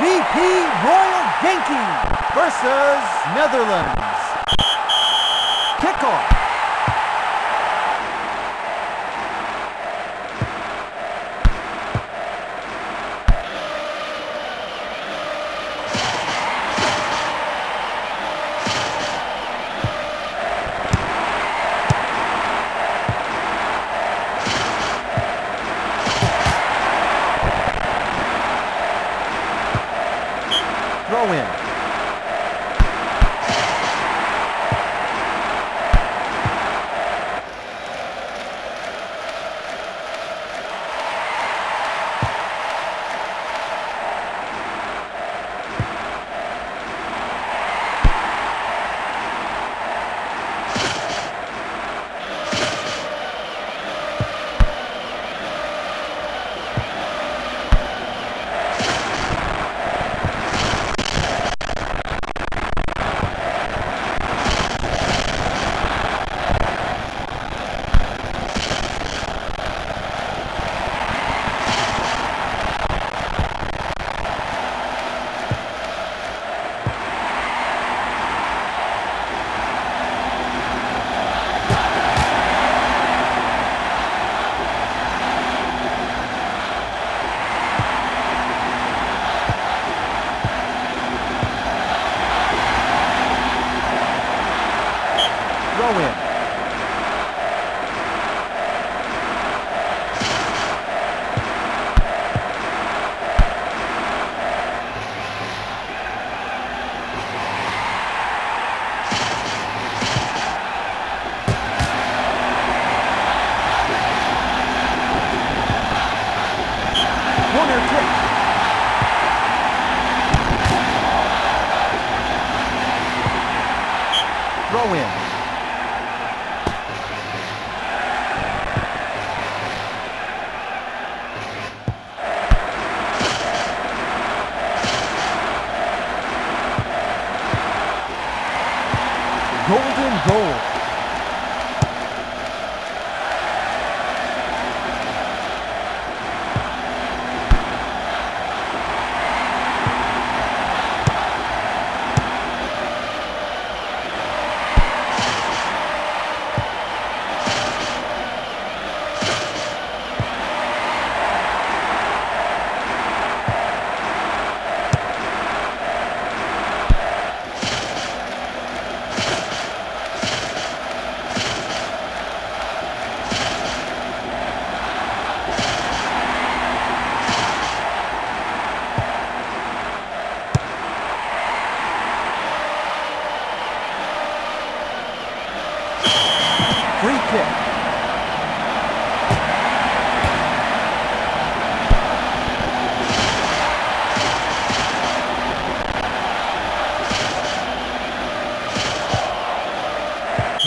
MVP Royal Yankee versus Netherlands. Kickoff.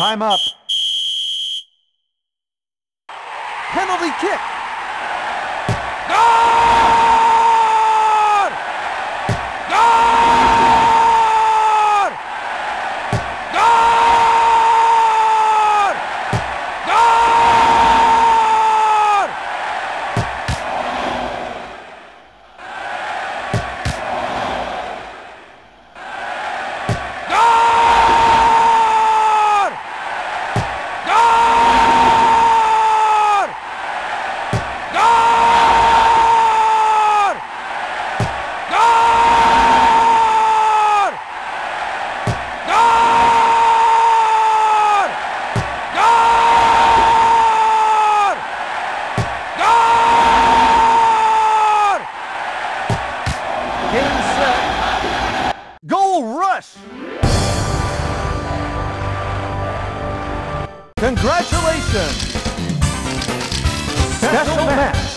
Time up. Penalty kick. Game set. Goal rush. Congratulations. Special match.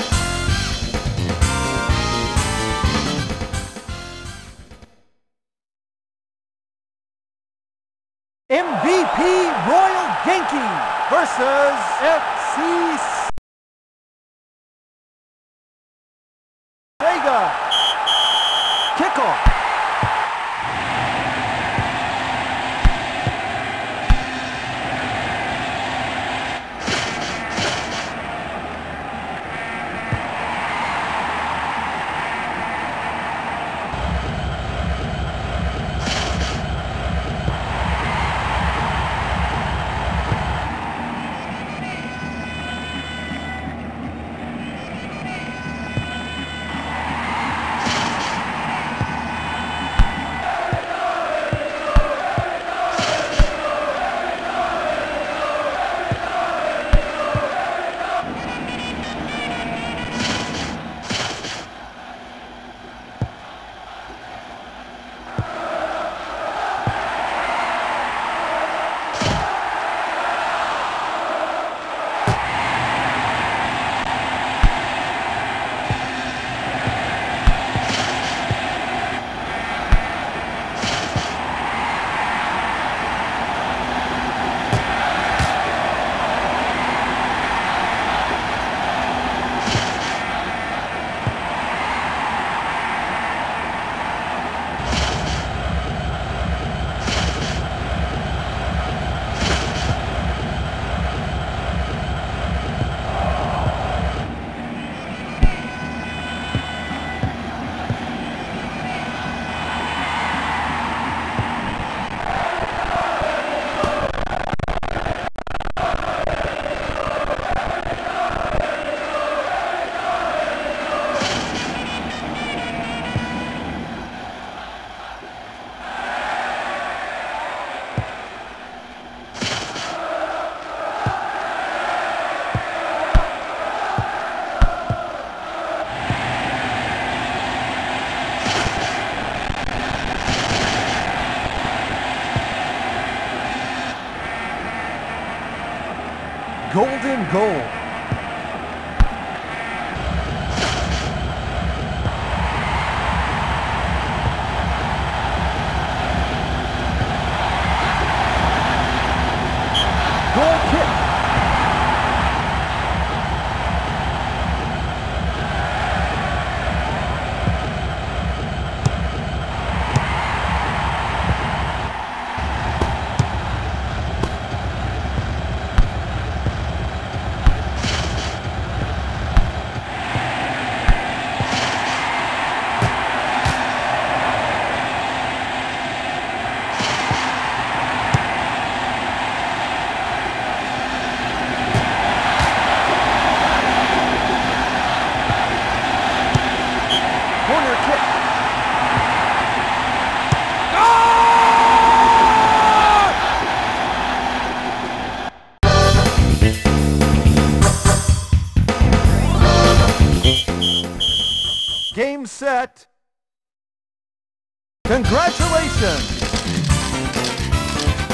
MVP Royal Yankee versus FC Kickoff. Goal set. Congratulations!